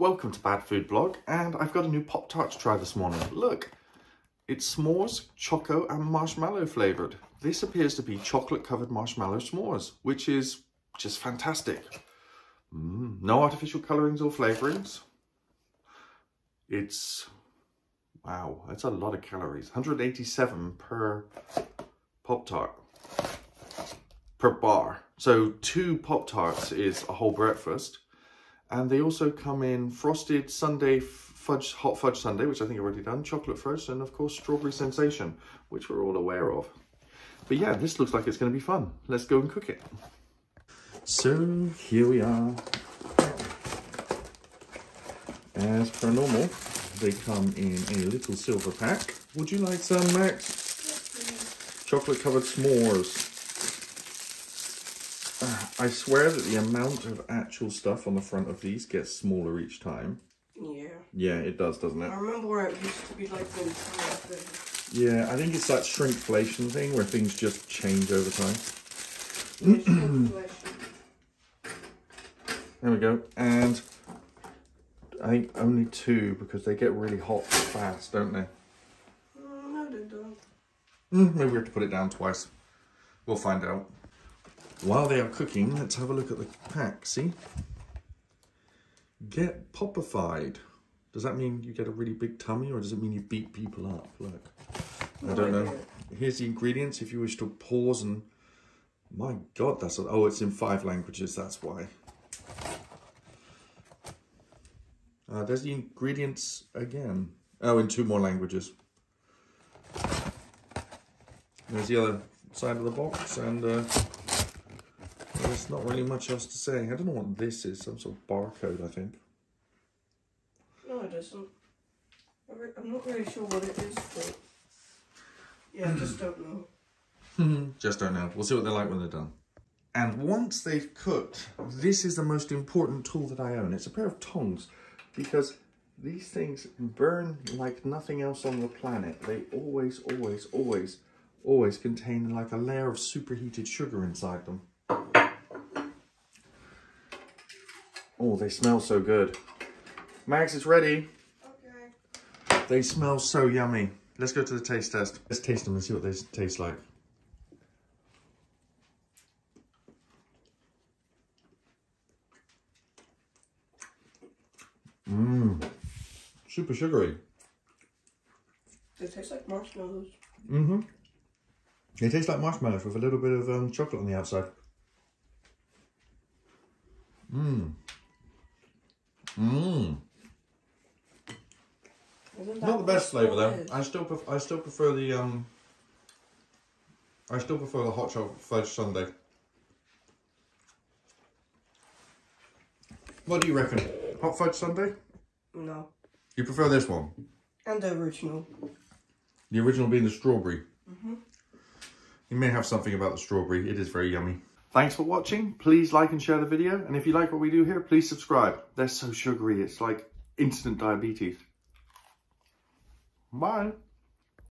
welcome to Bad Food Blog, and I've got a new Pop-Tart to try this morning. Look, it's s'mores, choco, and marshmallow flavoured. This appears to be chocolate-covered marshmallow s'mores, which is just fantastic. Mm, no artificial colourings or flavourings. It's, wow, that's a lot of calories. 187 per Pop-Tart, per bar. So two Pop-Tarts is a whole breakfast. And they also come in frosted sundae fudge, hot fudge sundae, which I think I've already done, chocolate fudge, and of course strawberry sensation, which we're all aware of. But yeah, this looks like it's going to be fun. Let's go and cook it. So here we are. As per normal, they come in a little silver pack. Would you like some, Max? Chocolate covered s'mores. I swear that the amount of actual stuff on the front of these gets smaller each time. Yeah. Yeah, it does, doesn't it? I remember where it used to be like the Yeah, I think it's that shrinkflation thing where things just change over time. there we go. And I think only two because they get really hot fast, don't they? Mm, no, they don't. Mm, maybe we have to put it down twice. We'll find out. While they are cooking, let's have a look at the pack, see? Get popified. Does that mean you get a really big tummy or does it mean you beat people up? Look, I don't know. Here's the ingredients if you wish to pause and... My God, that's... A, oh, it's in five languages, that's why. Uh, there's the ingredients again. Oh, in two more languages. There's the other side of the box and... Uh, there's not really much else to say. I don't know what this is. Some sort of barcode, I think. No, it isn't. I'm not really sure what it is, but... Yeah, I just don't know. just don't know. We'll see what they're like when they're done. And once they've cooked, this is the most important tool that I own. It's a pair of tongs because these things burn like nothing else on the planet. They always, always, always, always contain like a layer of superheated sugar inside them. Oh, they smell so good. Max, it's ready. Okay. They smell so yummy. Let's go to the taste test. Let's taste them and see what they taste like. Mmm. Super sugary. They taste like marshmallows. Mm-hmm. They taste like marshmallows with a little bit of um, chocolate on the outside. Mmm. Mmm. Not the best flavour though. I still prefer, I still prefer the um. I still prefer the hot chocolate fudge sundae. What do you reckon? Hot fudge sundae? No. You prefer this one? And the original. The original being the strawberry. Mm -hmm. You may have something about the strawberry. It is very yummy. Thanks for watching. Please like and share the video. And if you like what we do here, please subscribe. They're so sugary. It's like instant diabetes. Bye.